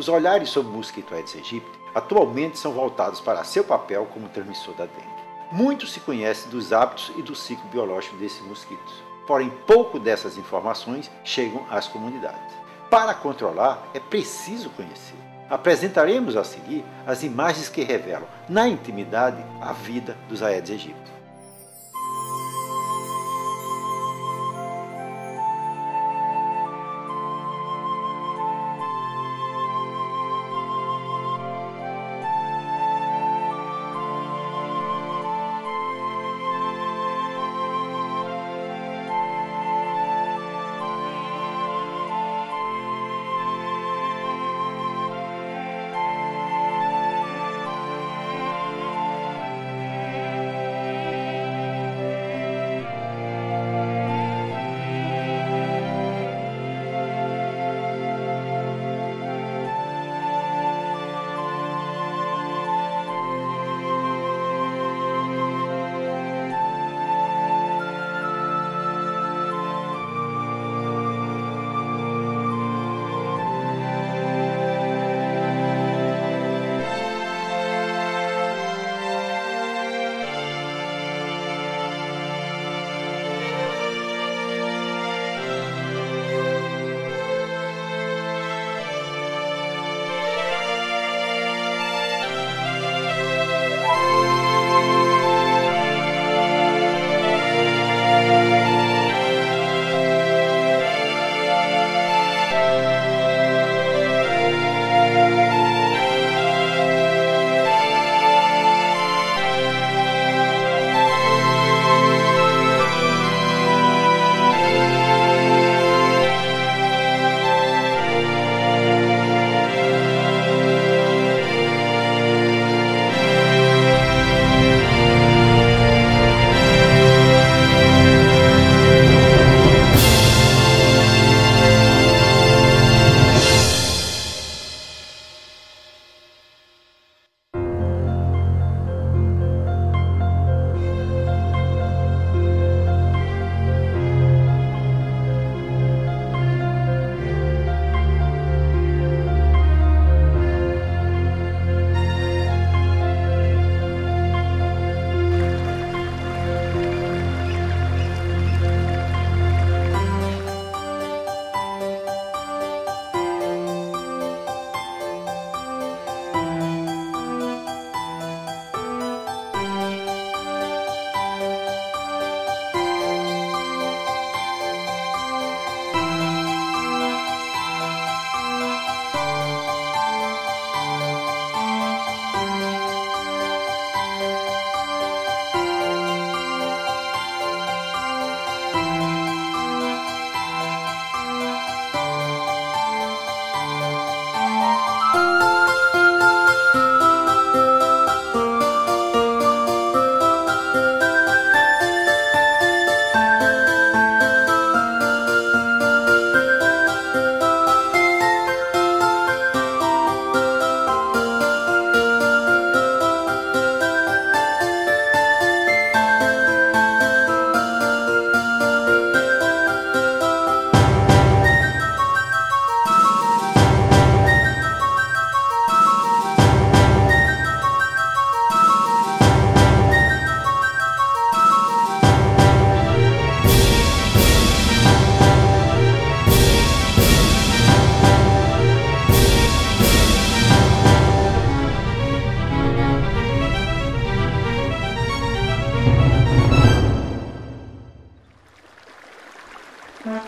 Os olhares sobre o mosquito Aedes aegypti atualmente são voltados para seu papel como transmissor da dengue. Muito se conhece dos hábitos e do ciclo biológico desses mosquitos, porém pouco dessas informações chegam às comunidades. Para controlar, é preciso conhecer. Apresentaremos a seguir as imagens que revelam, na intimidade, a vida dos Aedes aegypti.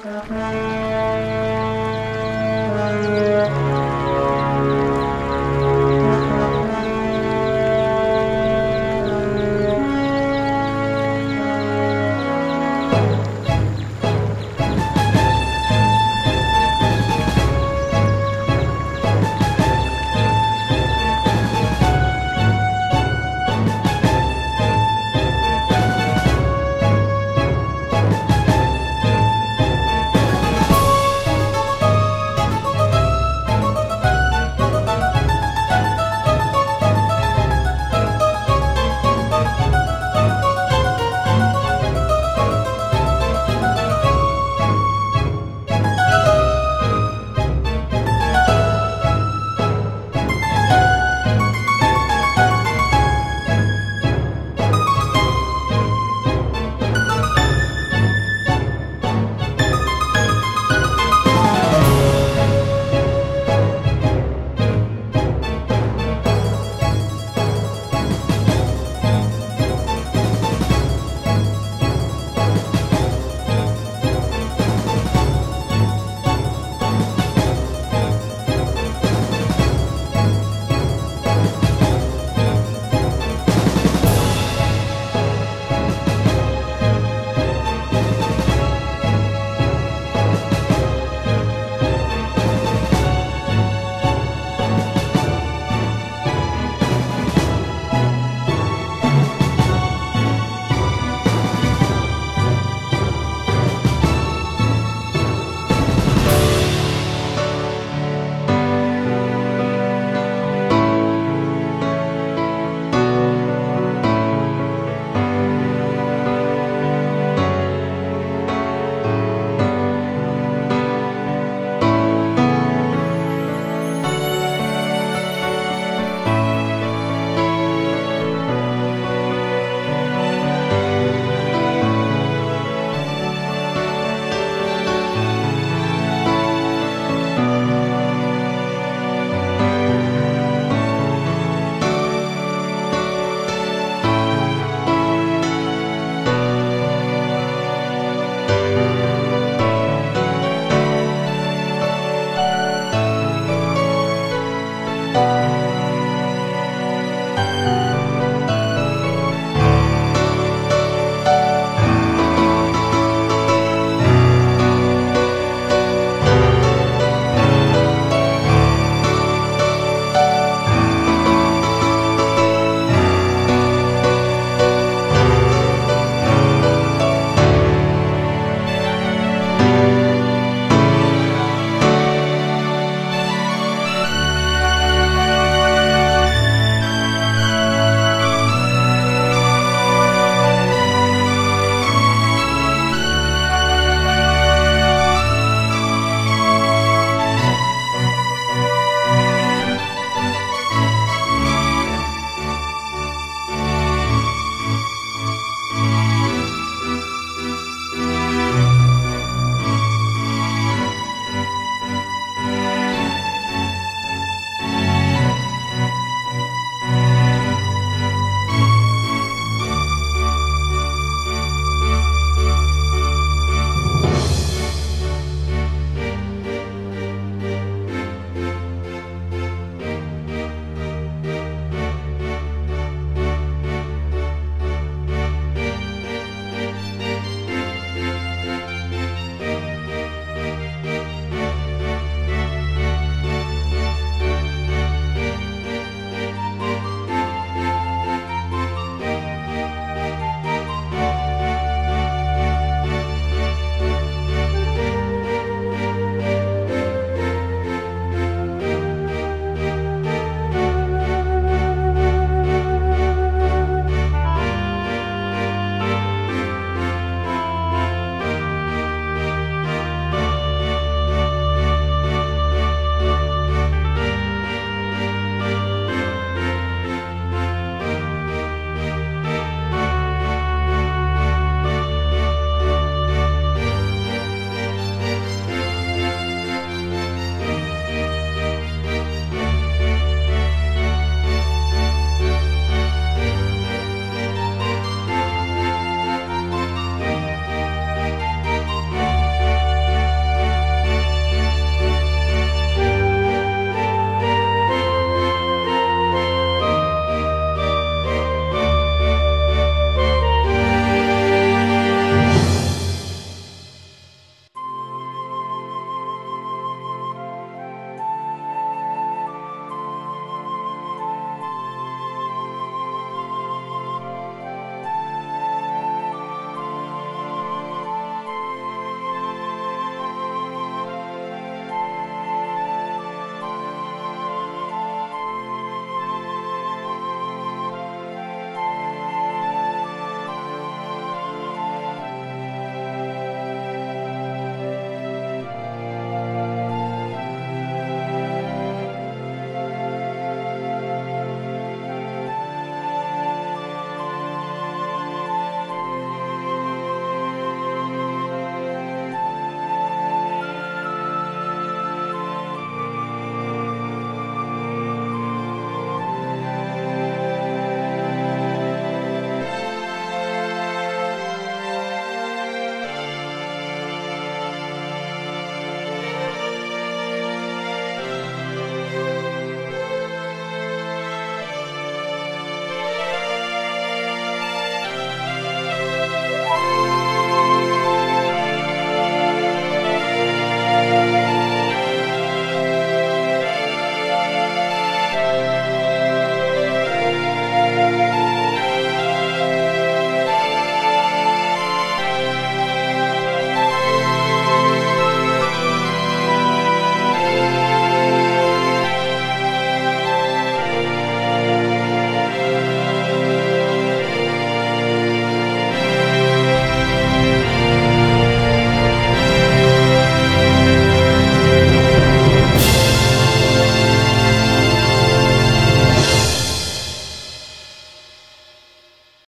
Gracias.